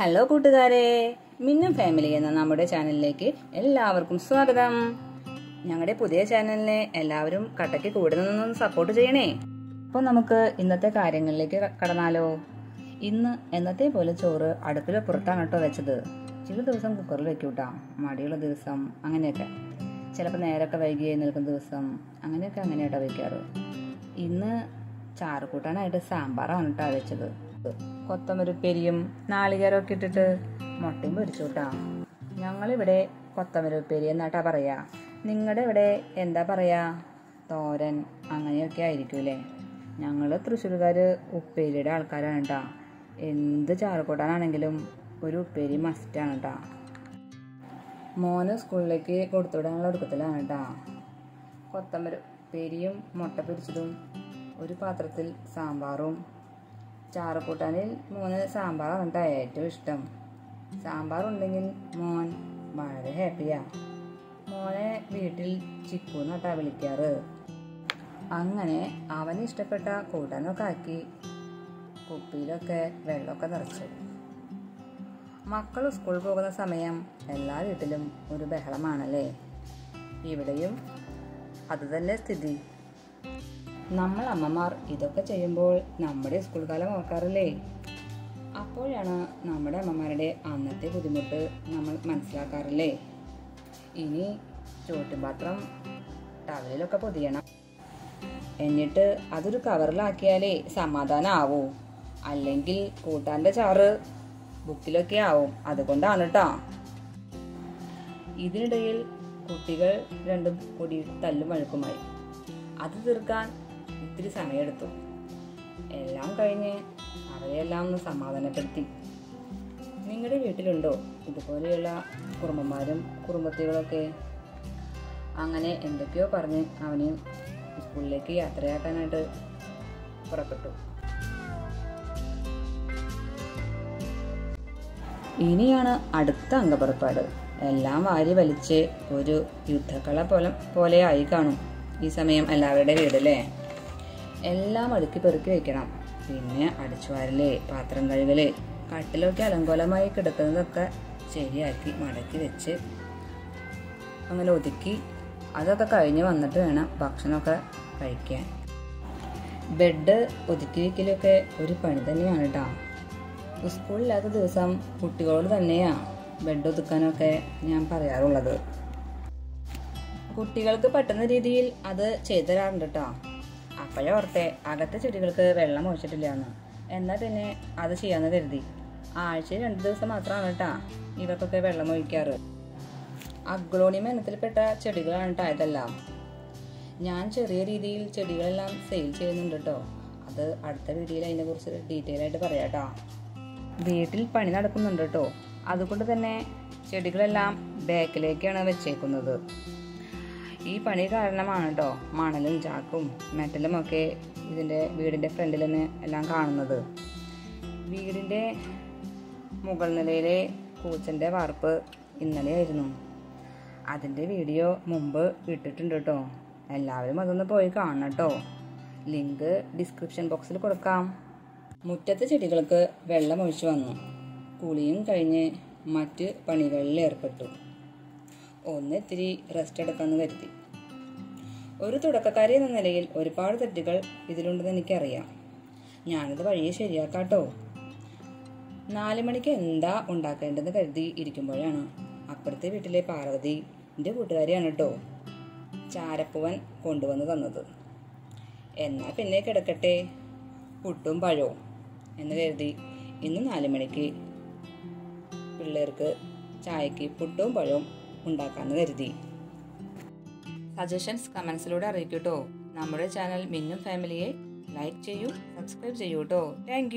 Hello കൂട്ടുകാരെ മിന്നും family എന്ന നമ്മുടെ ചാനലിലേക്ക് എല്ലാവർക്കും സ്വാഗതം. ഞങ്ങളുടെ പുതിയ ചാനലിനെ എല്ലാവരും കട്ടയ്ക്ക് കൂടെ സപ്പോർട്ട് ചെയ്യണേ. അപ്പോൾ നമുക്ക് ഇന്നത്തെ കാര്യങ്ങളിലേക്ക് കടന്നാലോ? ഇന്ന് എന്നത്തെ പോലെ ചോറ് അടുപ്പിൽ പുറത്താണ് കേട്ടോ വെച്ചത്. ചില ദിവസം കുക്കറിൽ വെക്കൂട്ടാ. മടിയുള്ള ദിവസം അങ്ങനെയൊക്കെ. ചിലപ്പോൾ നേരമൊക്കെ വൈകി നിൽക്കുന്ന ദിവസം അങ്ങനെയൊക്കെ അങ്ങനെയാട്ടോ വയ്ക്കാറ് ഇന്ന് ചാറ് കൂട്ടാനായിട്ട് സാമ്പാറാണ് കേട്ടോ വെച്ചത്. കൊത്തമരുപ്പേരിയും നാളികേരമൊക്കെ ഇട്ടിട്ട് മുട്ടയും പൊരിച്ചു കേട്ടാ. ഞങ്ങളിവിടെ കൊത്തമരുപ്പേരി എന്നാട്ടാ പറയാ. നിങ്ങളുടെ ഇവിടെ എന്താ പറയാ? തോരൻ അങ്ങനെയൊക്കെ ആയിരിക്കൂലേ ഞങ്ങൾ തൃശ്ശൂർക്കാർ ഉപ്പേരിയുടെ ആൾക്കാരാണ് കേട്ടാ എന്ത് ചാറുകൂട്ടാനാണെങ്കിലും ഒരു ഉപ്പേരി മസ്റ്റാണ് കേട്ടാ മോന് സ്കൂളിലേക്ക് കൊടുത്തുവിടാനുള്ള ഒരുക്കത്തിലാണ് കേട്ടാ കൊത്തമ്പര ഉപ്പേരിയും മുട്ട പൊരിച്ചതും ഒരു പാത്രത്തിൽ സാമ്പാറും ചാറുകൂട്ടാനിൽ മോന് സാമ്പാറാണ് കേട്ടോ ഏറ്റവും ഇഷ്ടം. സാമ്പാർ ഉണ്ടെങ്കിൽ മോൻ വളരെ ഹാപ്പിയാ മോനെ വീട്ടിൽ ചിക്കു എന്നാട്ടാ വിളിക്കാറ്. അങ്ങനെ അവന് ഇഷ്ടപ്പെട്ട കൂട്ടാനൊക്കെ ആക്കി കുപ്പിയിലൊക്കെ വെള്ളമൊക്കെ നിറച്ചു. മക്കൾ സ്കൂൾ പോകുന്ന സമയം എല്ലാ വീട്ടിലും ഒരു ബഹളമാണല്ലേ? ഇവിടെയും അതുതന്നെ സ്ഥിതി. നമ്മൾ അമ്മമാർ ഇതൊക്കെ ചെയ്യുമ്പോൾ നമ്മുടെ സ്കൂൾ കാലം ഓർക്കാറില്ലേ? അപ്പോഴാണ് നമ്മുടെ അമ്മമാരുടെ അന്നത്തെ ബുദ്ധിമുട്ട് നമ്മൾ മനസ്സിലാക്കാറില്ലേ? ഇനി ചോട്ടുപാത്രം ടവലിലൊക്കെ പൊതിയണം. എന്നിട്ട് അതൊരു കവറിലാക്കിയാലേ സമാധാനമാവൂ അല്ലെങ്കിൽ കൂട്ടാന്റെ ചാറ് ബുക്കിലൊക്കെ ആവും. അതുകൊണ്ടാണ് കേട്ടോ ഇതിനിടയിൽ കുട്ടികൾ രണ്ടും കൂടി തല്ലും വഴക്കുമായി. അത് തീർക്കാൻ ഇത്തിരി സമയമെടുത്തു എല്ലാം കഴിഞ്ഞ് അവരെല്ലാം ഒന്ന് സമാധാനപ്പെടുത്തി. നിങ്ങളുടെ വീട്ടിലുണ്ടോ? ഇതുപോലെയുള്ള കുറുമ്പന്മാരും കുറുമ്പത്തികളൊക്കെ അങ്ങനെ എന്തൊക്കെയോ പറഞ്ഞ് അവന് സ്കൂളിലേക്ക് യാത്രയാക്കാനായിട്ട് പുറപ്പെട്ടു. ഇനിയാണ് അടുത്ത അംഗപ്പുറപ്പാട് എല്ലാം വാരി വലിച്ച് ഒരു യുദ്ധക്കള പോലെ പോലെ ആയി കാണും. ഈ സമയം എല്ലാവരുടെ വീടല്ലേ? എല്ലാം അടുക്കി പെറുക്കി വെക്കണം. പിന്നെ അടിച്ചുവാരൽ പാത്രം കഴുകൽ കട്ടിലൊക്കെ അലങ്കോലമായി കിടക്കുന്നതൊക്കെ ശരിയാക്കി മടക്കി വെച്ച് അങ്ങനെ ഒതുക്കി അതൊക്കെ കഴിഞ്ഞ് വന്നിട്ട് വേണം ഭക്ഷണമൊക്കെ കഴിക്കാൻ. ബെഡ് ഒതുക്കി വെക്കലൊക്കെ ഒരു പണി തന്നെയാണ് കേട്ടോ സ്കൂളില്ലാത്ത ദിവസം കുട്ടികളോട് തന്നെയാണ് ബെഡ് ഒതുക്കാനൊക്കെ ഞാൻ പറയാറുള്ളത്. കുട്ടികൾക്ക് പറ്റുന്ന രീതിയിൽ അത് ചെയ്തു തരാറുണ്ട് കേട്ടോ അപ്പോഴേ ഓർത്തെ അകത്തെ ചെടികൾക്ക് വെള്ളം ഒഴിച്ചിട്ടില്ല എന്ന് എന്നാൽ പിന്നെ അത് ചെയ്യാന്ന് കരുതി. ആഴ്ചയിൽ രണ്ട് ദിവസം മാത്രമാണ് കേട്ടാ ഇവർക്കൊക്കെ വെള്ളം ഒഴിക്കാറ്. അഗ്ലോണിയം ഇനത്തിൽപ്പെട്ട ചെടികളാണ് കേട്ടോ ഇതെല്ലാം. ഞാൻ ചെറിയ രീതിയിൽ ചെടികളെല്ലാം സെയിൽ ചെയ്യുന്നുണ്ട് കേട്ടോ. അത് അടുത്ത വീഡിയോയിൽ അതിനെക്കുറിച്ച് ഡീറ്റെയിൽ ആയിട്ട് പറയാം കേട്ടോ. വീട്ടിൽ പണി നടക്കുന്നുണ്ട് കേട്ടോ. അതുകൊണ്ട് തന്നെ ചെടികളെല്ലാം ബാക്കിലേക്കാണ് വെച്ചേക്കുന്നത്. ഈ പണി കാരണമാണ് കേട്ടോ മണലും ചാക്കും മെറ്റലും ഒക്കെ ഇതിന്റെ വീടിന്റെ ഫ്രണ്ടിൽ നിന്ന് എല്ലാം കാണുന്നത്. വീടിന്റെ മുകൾ നിലയിലെ കൂച്ചന്റെ വാർപ്പ് ഇന്നലെയായിരുന്നു അതിന്റെ വീഡിയോ മുമ്പ് ഇട്ടിട്ടുണ്ട് കേട്ടോ എല്ലാവരും അതൊന്ന് പോയി കാണണം കേട്ടോ ലിങ്ക് ഡിസ്ക്രിപ്ഷൻ ബോക്സിൽ കൊടുക്കാം. മുറ്റത്തെ ചെടികൾക്ക് വെള്ളം ഒഴിച്ചു വന്നു. കുളിയും കഴിഞ്ഞ് മറ്റ് പണികളിൽ ഏർപ്പെട്ടു. ഒന്ന് ഇത്തിരി റെസ്റ്റ് എടുക്കാമെന്ന് കരുതി. ഒരു തുടക്കക്കാരി എന്ന നിലയിൽ ഒരുപാട് തെറ്റുകൾ ഇതിലുണ്ടെന്ന് എനിക്കറിയാം. ഞാനിത് വഴിയെ ശരിയാക്കാട്ടോ. നാല് മണിക്ക് എന്താ ഉണ്ടാക്കേണ്ടതെന്ന് കരുതി ഇരിക്കുമ്പോഴാണ് അപ്പുറത്തെ വീട്ടിലെ പാർവതി എന്റെ കൂട്ടുകാരിയാണ് കേട്ടോ ചാരപ്പുവൻ കൊണ്ടുവന്ന് തന്നത്. എന്നാൽ പിന്നെ കിടക്കട്ടെ പുട്ടും പഴവും എന്ന് കരുതി ഇന്ന് നാല് മണിക്ക് പിള്ളേർക്ക് ചായക്ക് പുട്ടും പഴവും ഉണ്ടാക്കാമെന്ന് കരുതി. സജഷൻസ് കമൻസിലൂടെ അറിയിക്കൂട്ടോ നമ്മുടെ ചാനൽ മിന്നും ഫാമിലിയെ ലൈക്ക് ചെയ്യൂ സബ്സ്ക്രൈബ് ചെയ്യൂട്ടോ താങ്ക്